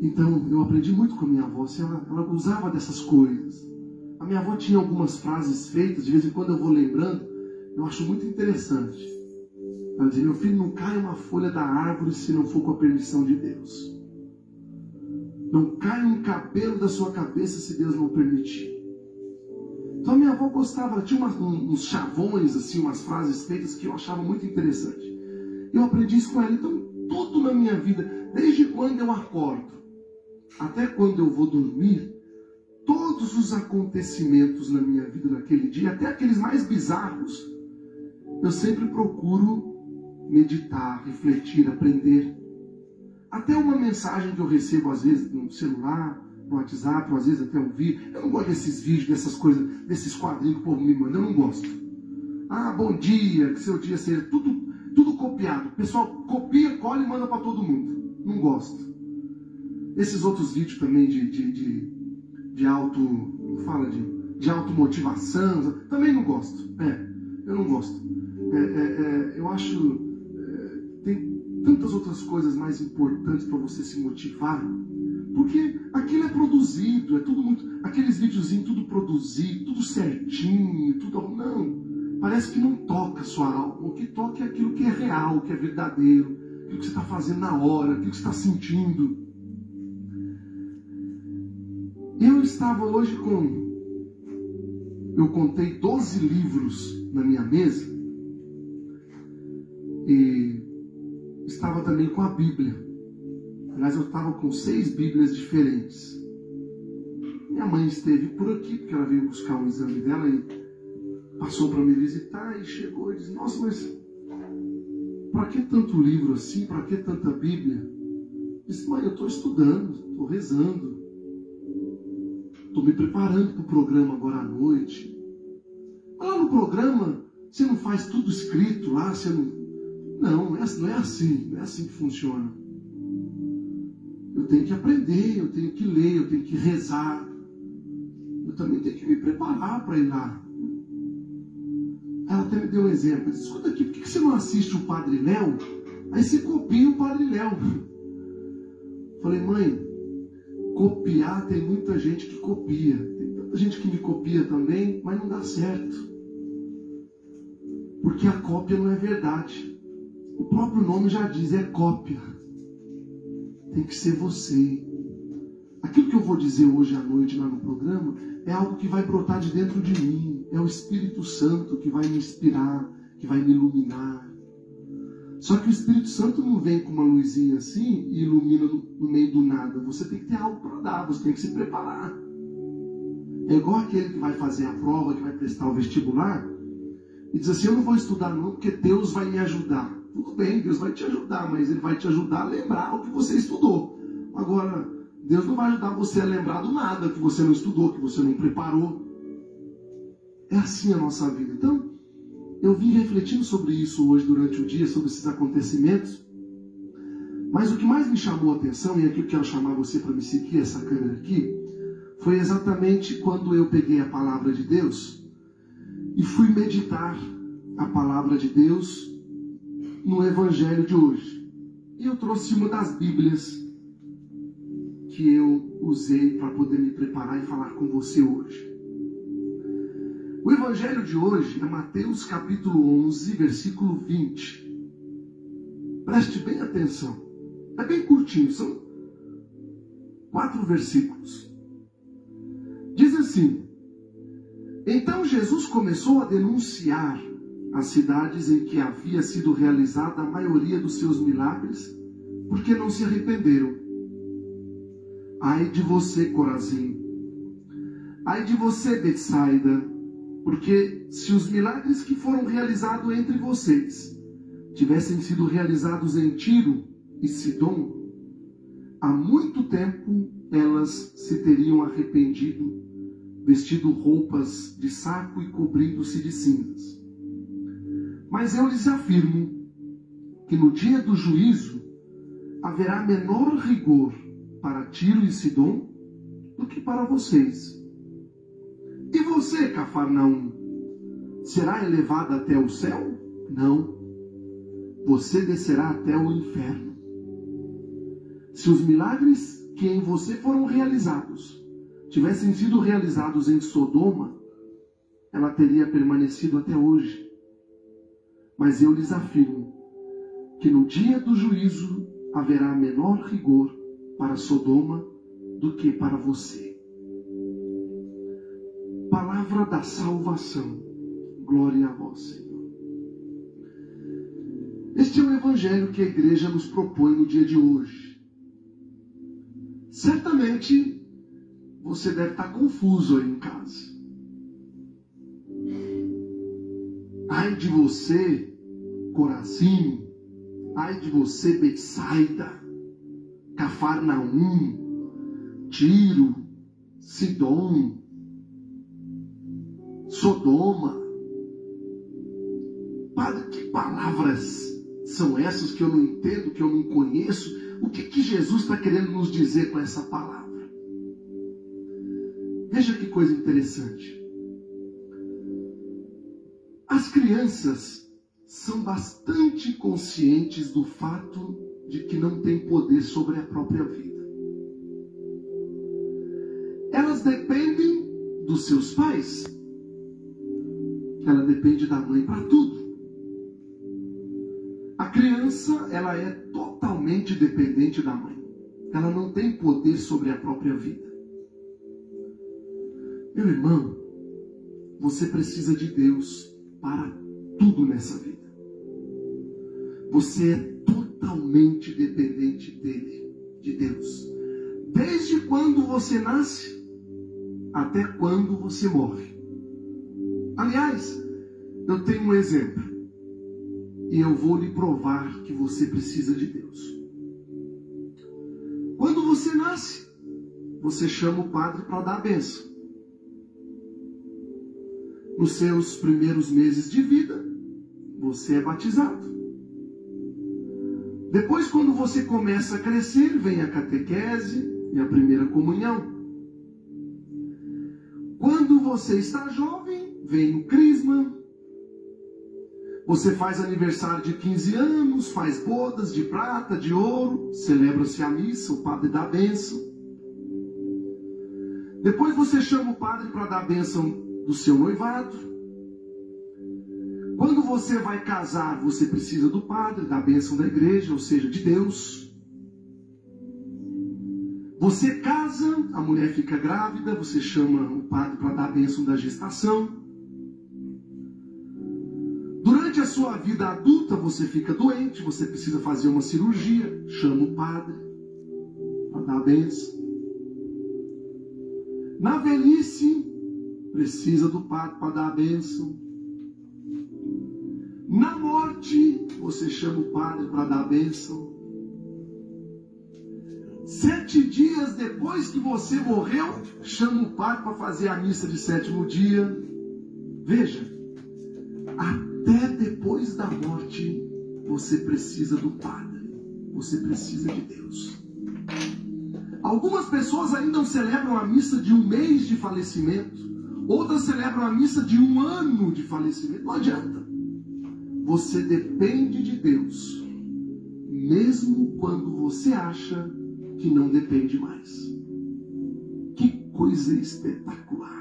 Então, eu aprendi muito com a minha avó. Assim, ela, ela usava dessas coisas. A minha avó tinha algumas frases feitas, de vez em quando eu vou lembrando, eu acho muito interessante. Ela dizia: Meu filho, não cai uma folha da árvore se não for com a permissão de Deus. Não cai um cabelo da sua cabeça se Deus não permitir. Então a minha avó gostava, ela tinha uns chavões, assim, umas frases feitas que eu achava muito interessante. Eu aprendi isso com ela. Então, tudo na minha vida, desde quando eu acordo até quando eu vou dormir, todos os acontecimentos na minha vida naquele dia, até aqueles mais bizarros, eu sempre procuro meditar, refletir, aprender. Até uma mensagem que eu recebo às vezes no celular, no WhatsApp, ou às vezes até um vídeo. Eu não gosto desses vídeos, dessas coisas, desses quadrinhos que o povo me manda, eu não gosto. Ah, bom dia, que seu dia seja tudo, tudo copiado. O pessoal copia, colhe e manda para todo mundo. Não gosto. Esses outros vídeos também de, de, de, de auto. Fala de, de automotivação. Também não gosto. É, eu não gosto. É, é, é, eu acho. É, tem tantas outras coisas mais importantes para você se motivar. Porque aquilo é produzido, é tudo muito. Aqueles videozinhos tudo produzido, tudo certinho, tudo. Não. Parece que não toca a sua alma. O que toca é aquilo que é real, que é verdadeiro, aquilo que você está fazendo na hora, aquilo que você está sentindo. Eu estava hoje com. Eu contei 12 livros na minha mesa. E estava também com a Bíblia. Aliás, eu estava com seis Bíblias diferentes. Minha mãe esteve por aqui, porque ela veio buscar um exame dela e passou para me visitar e chegou e disse: Nossa, mas para que tanto livro assim? Para que tanta Bíblia? Eu disse: Mãe, eu estou estudando, estou rezando. Estou me preparando para o programa agora à noite. Lá no programa, você não faz tudo escrito lá, você não. Não, não é, não é assim, não é assim que funciona. Eu tenho que aprender, eu tenho que ler, eu tenho que rezar. Eu também tenho que me preparar para ir lá. Ela até me deu um exemplo. Disse, escuta aqui, por que você não assiste o Padre Léo? Aí você copia o Padre Léo. Falei, mãe, copiar, tem muita gente que copia. Tem tanta gente que me copia também, mas não dá certo. Porque a cópia não é verdade. O próprio nome já diz, é cópia. Tem que ser você. Aquilo que eu vou dizer hoje à noite lá no programa é algo que vai brotar de dentro de mim. É o Espírito Santo que vai me inspirar, que vai me iluminar. Só que o Espírito Santo não vem com uma luzinha assim e ilumina no, meio do nada. Você tem que ter algo para dar, você tem que se preparar. É igual aquele que vai fazer a prova, que vai prestar o vestibular, e diz assim: Eu não vou estudar não, porque Deus vai me ajudar. Tudo bem, Deus vai te ajudar, mas Ele vai te ajudar a lembrar o que você estudou. Agora, Deus não vai ajudar você a lembrar do nada que você não estudou, que você não preparou. É assim a nossa vida. Então, eu vim refletindo sobre isso hoje durante o dia, sobre esses acontecimentos. Mas o que mais me chamou a atenção, e aqui eu quero chamar você para me seguir essa câmera aqui, foi exatamente quando eu peguei a palavra de Deus e fui meditar a palavra de Deus no Evangelho de hoje. E eu trouxe uma das Bíblias que eu usei para poder me preparar e falar com você hoje. O evangelho de hoje é Mateus capítulo 11, versículo 20. Preste bem atenção. É bem curtinho, são quatro versículos. Diz assim: Então Jesus começou a denunciar as cidades em que havia sido realizada a maioria dos seus milagres, porque não se arrependeram. Ai de você, Corazim! Ai de você, Betsaida! Porque se os milagres que foram realizados entre vocês tivessem sido realizados em Tiro e Sidom, há muito tempo elas se teriam arrependido, vestido roupas de saco e cobrindo-se de cinzas. Mas eu lhes afirmo que no dia do juízo haverá menor rigor para Tiro e Sidom do que para vocês. Você, Cafarnaum, será elevado até o céu? Não. Você descerá até o inferno. Se os milagres que em você foram realizados tivessem sido realizados em Sodoma, ela teria permanecido até hoje. Mas eu lhes afirmo que no dia do juízo haverá menor rigor para Sodoma do que para você. Palavra da salvação. Glória a vós, Senhor. Este é o evangelho que a igreja nos propõe no dia de hoje. Certamente você deve estar confuso aí em casa. Ai de você, Corazim. Ai de você, Betsaida. Cafarnaum. Tiro. Sidom. Sodoma. Padre, que palavras são essas que eu não entendo, que eu não conheço? O que, que Jesus está querendo nos dizer com essa palavra? Veja que coisa interessante. As crianças são bastante conscientes do fato de que não têm poder sobre a própria vida. Elas dependem dos seus pais. Ela depende da mãe para tudo. A criança, ela é totalmente dependente da mãe. Ela não tem poder sobre a própria vida. Meu irmão, você precisa de Deus para tudo nessa vida. Você é totalmente dependente dele, de Deus. Desde quando você nasce até quando você morre. Aliás, eu tenho um exemplo. E eu vou lhe provar que você precisa de Deus. Quando você nasce, você chama o padre para dar a benção nos seus primeiros meses de vida, você é batizado. Depois, quando você começa a crescer, vem a catequese e a primeira comunhão. Quando você está jovem, vem o crisma. Você faz aniversário de 15 anos, faz bodas de prata, de ouro, celebra-se a missa, o padre dá a bênção. Depois você chama o padre para dar a bênção do seu noivado. Quando você vai casar, você precisa do padre, da bênção da igreja, ou seja, de Deus. Você casa, a mulher fica grávida, você chama o padre para dar a bênção da gestação. Sua vida adulta, você fica doente, você precisa fazer uma cirurgia, chama o padre para dar a bênção. Na velhice, precisa do padre para dar a bênção. Na morte, você chama o padre para dar a bênção. Sete dias depois que você morreu, chama o padre para fazer a missa de sétimo dia. Veja, até depois da morte, você precisa do padre. Você precisa de Deus. Algumas pessoas ainda celebram a missa de um mês de falecimento. Outras celebram a missa de um ano de falecimento. Não adianta. Você depende de Deus, mesmo quando você acha que não depende mais. Que coisa espetacular.